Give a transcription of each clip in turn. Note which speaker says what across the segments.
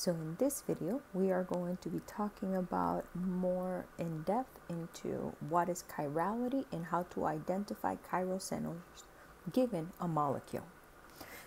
Speaker 1: So in this video, we are going to be talking about more in depth into what is chirality and how to identify chiral centers given a molecule.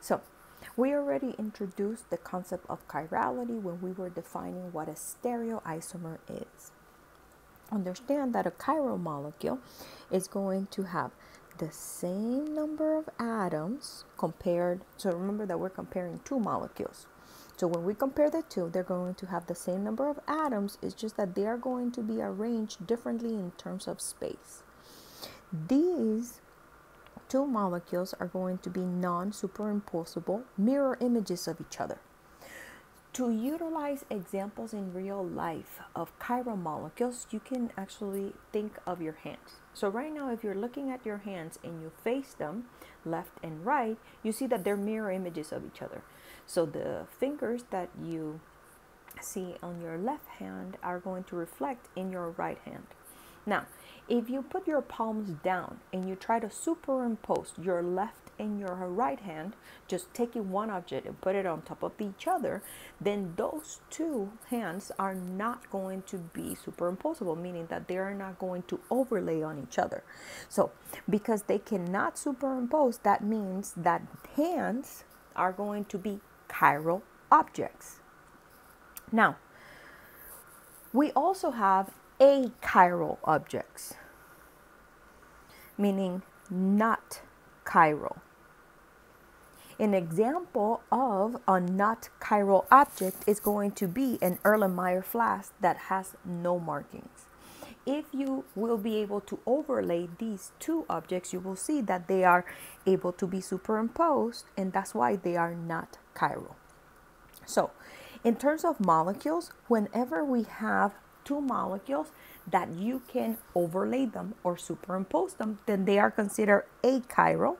Speaker 1: So we already introduced the concept of chirality when we were defining what a stereoisomer is. Understand that a chiral molecule is going to have the same number of atoms compared, so remember that we're comparing two molecules. So when we compare the two, they're going to have the same number of atoms. It's just that they are going to be arranged differently in terms of space. These two molecules are going to be non-superimposable mirror images of each other. To utilize examples in real life of chiral molecules, you can actually think of your hands. So right now, if you're looking at your hands and you face them left and right, you see that they're mirror images of each other. So the fingers that you see on your left hand are going to reflect in your right hand. Now, if you put your palms down and you try to superimpose your left and your right hand, just taking one object and put it on top of each other, then those two hands are not going to be superimposable, meaning that they are not going to overlay on each other. So, because they cannot superimpose, that means that hands are going to be chiral objects. Now, we also have achiral objects, meaning not chiral. An example of a not chiral object is going to be an Erlenmeyer flask that has no markings. If you will be able to overlay these two objects, you will see that they are able to be superimposed, and that's why they are not chiral. So, in terms of molecules, whenever we have two molecules that you can overlay them or superimpose them, then they are considered achiral.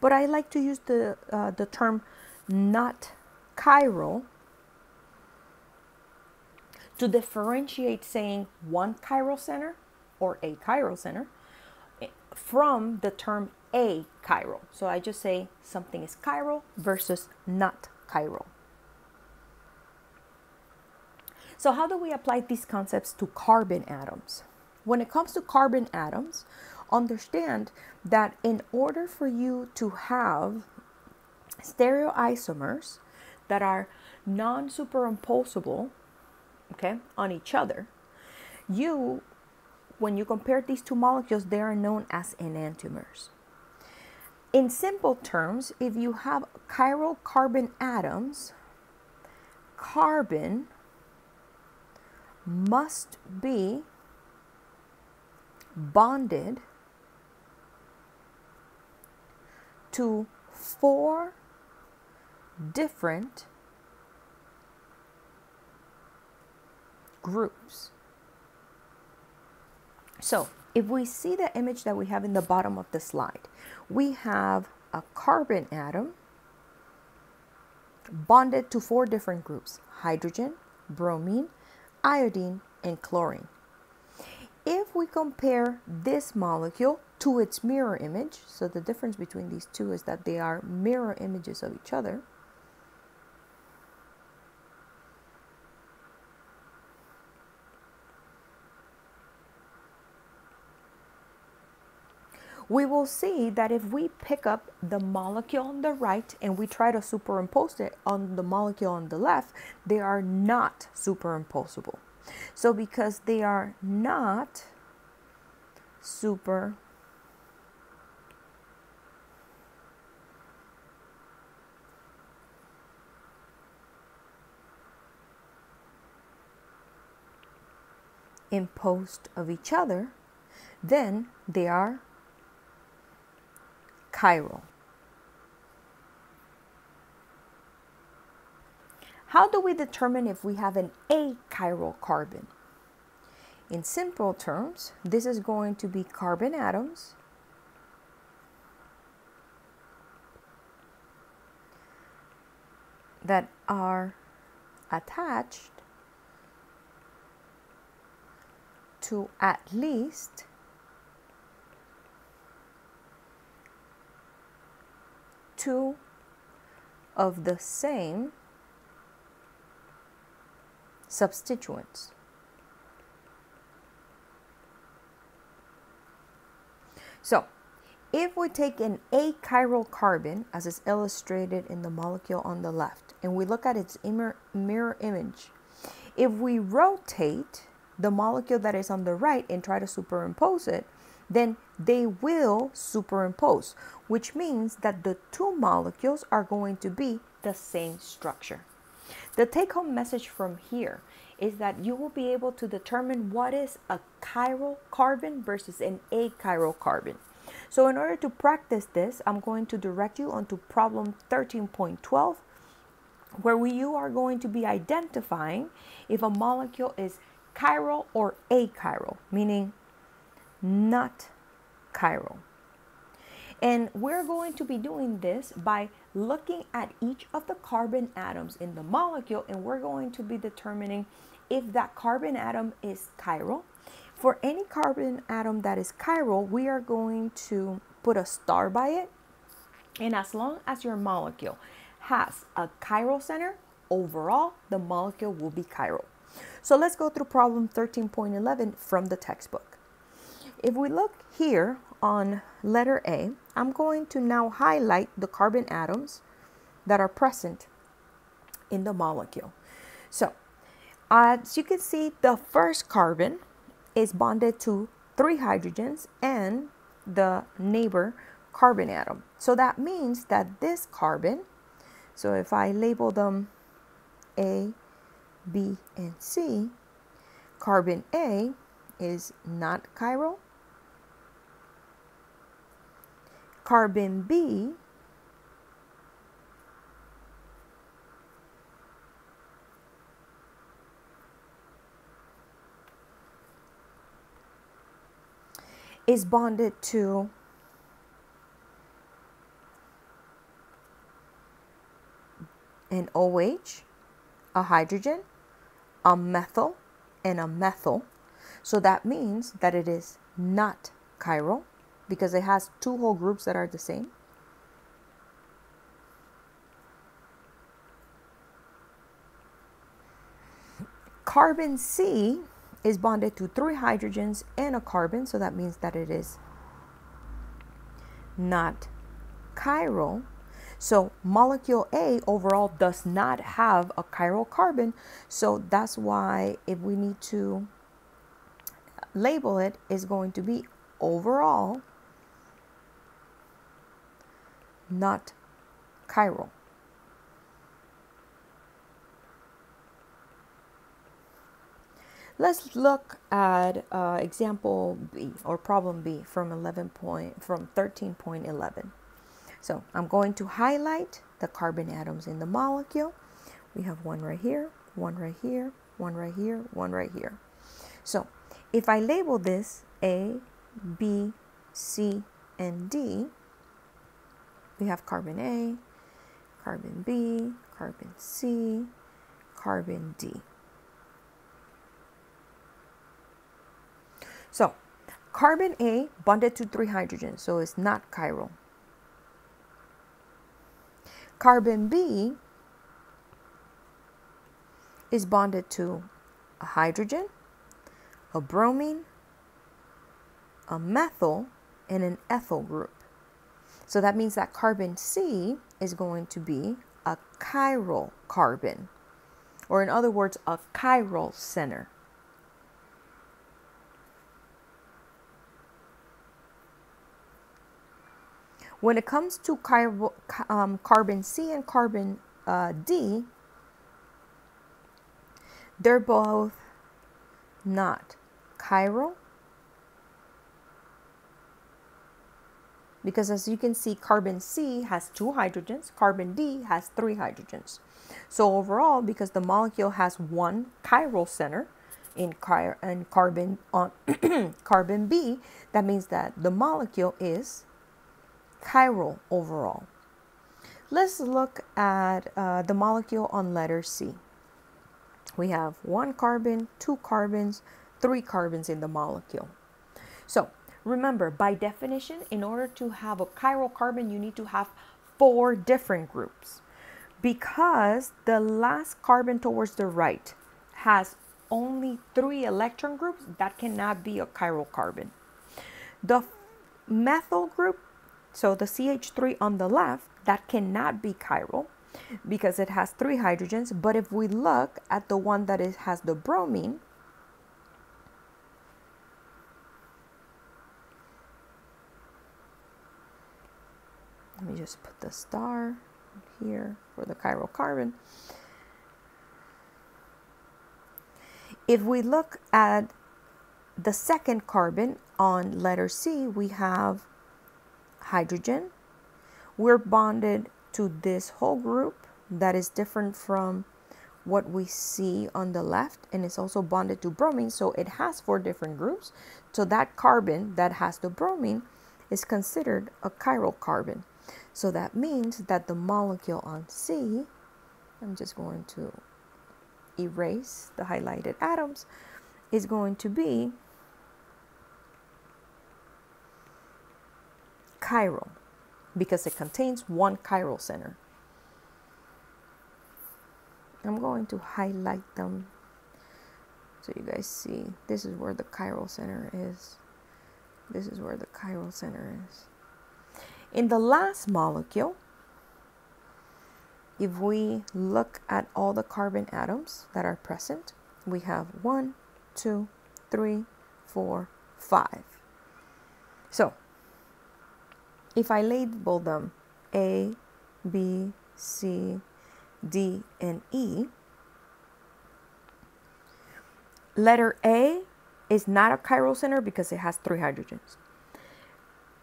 Speaker 1: But I like to use the, uh, the term not chiral to differentiate saying one chiral center or a chiral center eh, from the term achiral. So I just say something is chiral versus not chiral. So how do we apply these concepts to carbon atoms? When it comes to carbon atoms, understand that in order for you to have stereoisomers that are non-superimposable okay on each other you when you compare these two molecules they are known as enantiomers in simple terms, if you have chiral carbon atoms, carbon must be bonded to four different groups. So, if we see the image that we have in the bottom of the slide, we have a carbon atom bonded to four different groups hydrogen, bromine, iodine, and chlorine. If we compare this molecule to its mirror image, so the difference between these two is that they are mirror images of each other, we will see that if we pick up the molecule on the right and we try to superimpose it on the molecule on the left, they are not superimposable. So because they are not super imposed of each other, then they are chiral. How do we determine if we have an achiral carbon? In simple terms, this is going to be carbon atoms that are attached to at least two of the same substituents. So, if we take an achiral carbon, as is illustrated in the molecule on the left, and we look at its mirror image, if we rotate the molecule that is on the right and try to superimpose it, then they will superimpose, which means that the two molecules are going to be the same structure. The take home message from here is that you will be able to determine what is a chiral carbon versus an achiral carbon. So in order to practice this, I'm going to direct you onto problem 13.12 where we, you are going to be identifying if a molecule is chiral or achiral, meaning not chiral. And we're going to be doing this by looking at each of the carbon atoms in the molecule and we're going to be determining if that carbon atom is chiral. For any carbon atom that is chiral, we are going to put a star by it. And as long as your molecule has a chiral center, overall, the molecule will be chiral. So let's go through problem 13.11 from the textbook. If we look here on letter A, I'm going to now highlight the carbon atoms that are present in the molecule. So as you can see, the first carbon is bonded to three hydrogens and the neighbor carbon atom. So that means that this carbon, so if I label them A, B, and C, carbon A is not chiral. Carbon B is bonded to an OH, a hydrogen, a methyl, and a methyl. So that means that it is not chiral because it has two whole groups that are the same. Carbon C is bonded to three hydrogens and a carbon, so that means that it is not chiral. So molecule A overall does not have a chiral carbon, so that's why if we need to label it, it is going to be overall not chiral. Let's look at uh, example B or problem B from 11 point from 13.11. So I'm going to highlight the carbon atoms in the molecule. We have one right here, one right here, one right here, one right here. So if I label this A, B, C, and D, we have carbon A, carbon B, carbon C, carbon D. So carbon A bonded to three hydrogens, so it's not chiral. Carbon B is bonded to a hydrogen, a bromine, a methyl, and an ethyl group. So that means that carbon C is going to be a chiral carbon, or in other words, a chiral center. When it comes to um, carbon C and carbon uh, D, they're both not chiral because as you can see carbon C has two hydrogens, carbon D has three hydrogens. So overall, because the molecule has one chiral center in, in carbon on carbon B, that means that the molecule is chiral overall. Let's look at uh, the molecule on letter C. We have one carbon, two carbons, three carbons in the molecule. So remember, by definition, in order to have a chiral carbon, you need to have four different groups because the last carbon towards the right has only three electron groups, that cannot be a chiral carbon. The methyl group, so the CH3 on the left, that cannot be chiral because it has three hydrogens. But if we look at the one that is, has the bromine, just put the star here for the chiral carbon. If we look at the second carbon on letter C, we have hydrogen. We're bonded to this whole group that is different from what we see on the left and it's also bonded to bromine so it has four different groups so that carbon that has the bromine is considered a chiral carbon so that means that the molecule on C I'm just going to erase the highlighted atoms is going to be chiral because it contains one chiral center. I'm going to highlight them so you guys see this is where the chiral center is. This is where the chiral center is. In the last molecule, if we look at all the carbon atoms that are present, we have one, two, three, four, five. So if I label them A, B, C, D, and E, letter A is not a chiral center because it has three hydrogens.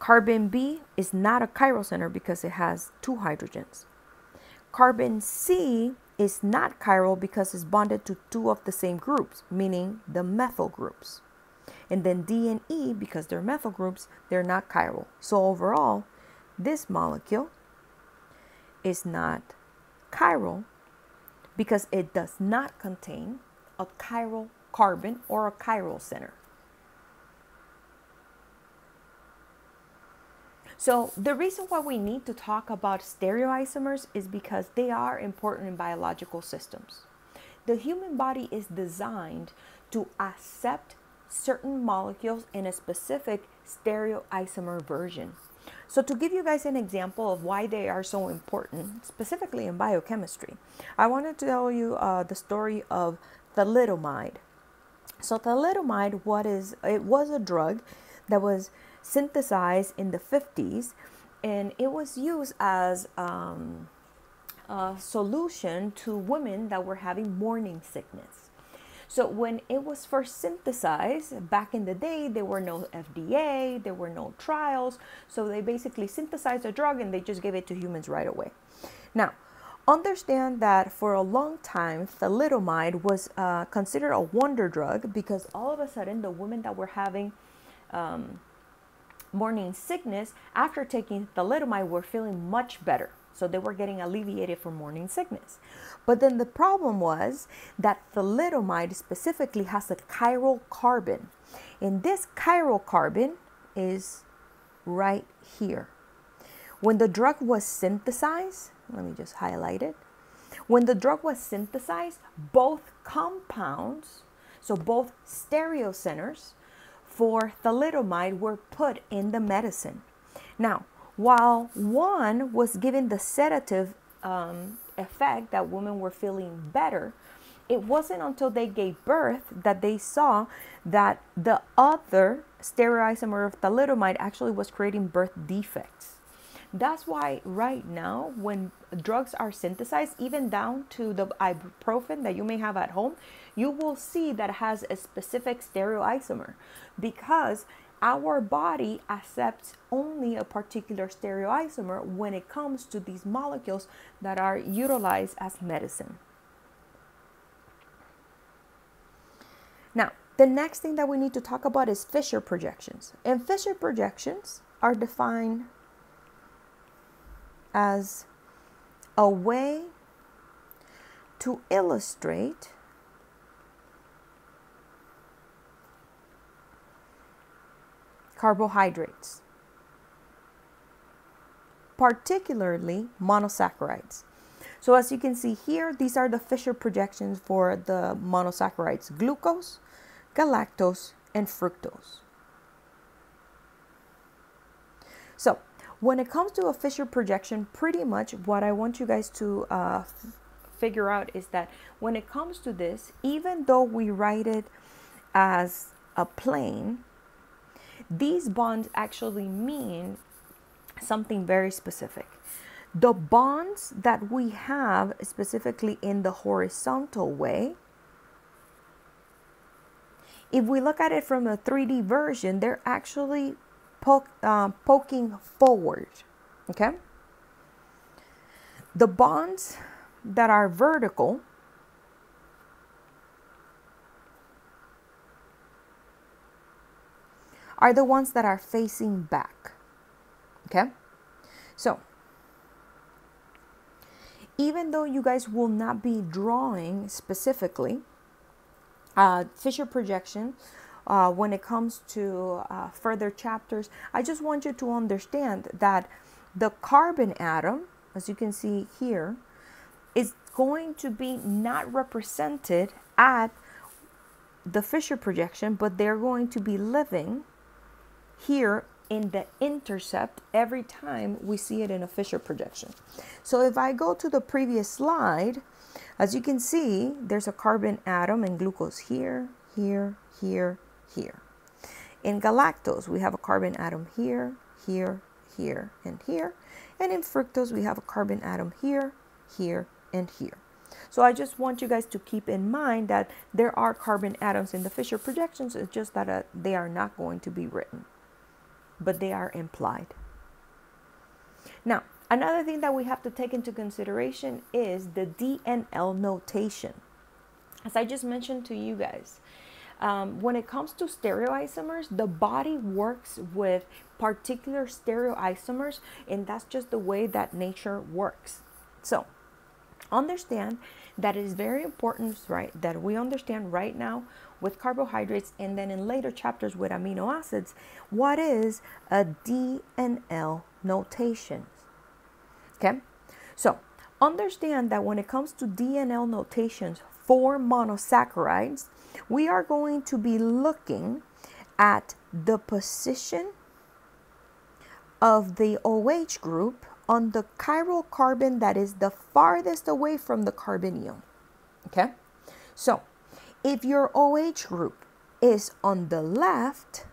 Speaker 1: Carbon B is not a chiral center because it has two hydrogens. Carbon C is not chiral because it's bonded to two of the same groups, meaning the methyl groups. And then D and E, because they're methyl groups, they're not chiral. So overall, this molecule is not chiral because it does not contain a chiral carbon or a chiral center. So the reason why we need to talk about stereoisomers is because they are important in biological systems. The human body is designed to accept certain molecules in a specific stereoisomer version. So to give you guys an example of why they are so important, specifically in biochemistry, I want to tell you uh, the story of thalidomide. So thalidomide, what is it was a drug that was synthesized in the 50s, and it was used as um, a solution to women that were having morning sickness. So when it was first synthesized back in the day, there were no FDA, there were no trials. So they basically synthesized a drug and they just gave it to humans right away. Now, understand that for a long time, thalidomide was uh, considered a wonder drug because all of a sudden the women that were having um, morning sickness after taking thalidomide were feeling much better. So they were getting alleviated from morning sickness. But then the problem was that thalidomide specifically has a chiral carbon. And this chiral carbon is right here. When the drug was synthesized, let me just highlight it. When the drug was synthesized, both compounds, so both stereo centers for thalidomide were put in the medicine. Now, while one was given the sedative um, effect that women were feeling better, it wasn't until they gave birth that they saw that the other stereoisomer of thalidomide actually was creating birth defects. That's why right now, when drugs are synthesized, even down to the ibuprofen that you may have at home, you will see that it has a specific stereoisomer because our body accepts only a particular stereoisomer when it comes to these molecules that are utilized as medicine. Now, the next thing that we need to talk about is Fischer projections. And Fischer projections are defined as a way to illustrate carbohydrates, particularly monosaccharides. So as you can see here, these are the Fischer projections for the monosaccharides glucose, galactose, and fructose. So when it comes to a Fischer projection, pretty much what I want you guys to uh, figure out is that when it comes to this, even though we write it as a plane, these bonds actually mean something very specific. The bonds that we have specifically in the horizontal way, if we look at it from a 3D version, they're actually uh, poking forward. Okay? The bonds that are vertical are the ones that are facing back. Okay? So, even though you guys will not be drawing specifically uh, Fischer projection uh, when it comes to uh, further chapters, I just want you to understand that the carbon atom, as you can see here, is going to be not represented at the Fischer projection, but they're going to be living here in the intercept every time we see it in a Fischer projection. So if I go to the previous slide, as you can see, there's a carbon atom and glucose here, here, here, here. In galactose, we have a carbon atom here, here, here, and here. And in fructose, we have a carbon atom here, here, and here. So I just want you guys to keep in mind that there are carbon atoms in the Fischer projections. It's just that uh, they are not going to be written but they are implied. Now, another thing that we have to take into consideration is the DNL notation. As I just mentioned to you guys, um, when it comes to stereoisomers, the body works with particular stereoisomers, and that's just the way that nature works. So, understand that it is very important, right, that we understand right now with carbohydrates and then in later chapters with amino acids, what is a D and L notation? Okay, so understand that when it comes to D and L notations for monosaccharides, we are going to be looking at the position of the OH group on the chiral carbon that is the farthest away from the carbonyl. Okay, so if your OH group is on the left,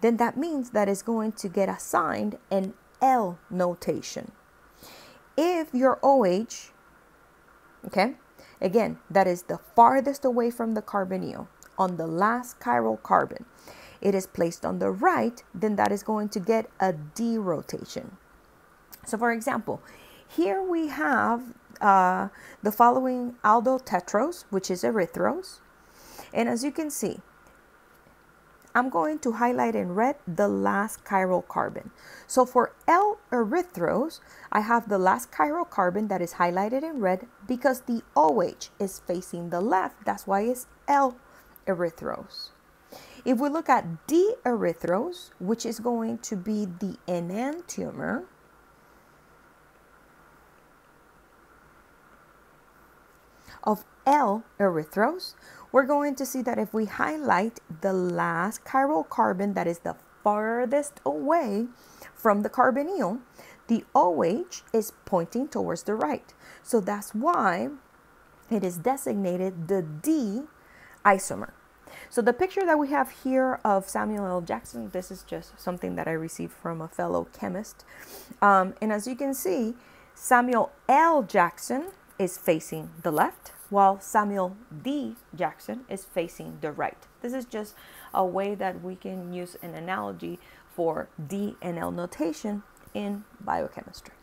Speaker 1: then that means that it's going to get assigned an L notation. If your OH, okay, again, that is the farthest away from the carbonyl on the last chiral carbon, it is placed on the right, then that is going to get a D rotation. So for example, here we have uh, the following aldotetrose, which is erythrose. And as you can see, I'm going to highlight in red the last chiral carbon. So for L-erythrose, I have the last chiral carbon that is highlighted in red because the OH is facing the left. That's why it's L-erythrose. If we look at D-erythrose, which is going to be the enantiomer, of L-erythrose, we're going to see that if we highlight the last chiral carbon that is the farthest away from the carbonyl, the OH is pointing towards the right. So that's why it is designated the D isomer. So the picture that we have here of Samuel L. Jackson, this is just something that I received from a fellow chemist. Um, and as you can see, Samuel L. Jackson is facing the left while Samuel D. Jackson is facing the right. This is just a way that we can use an analogy for D and L notation in biochemistry.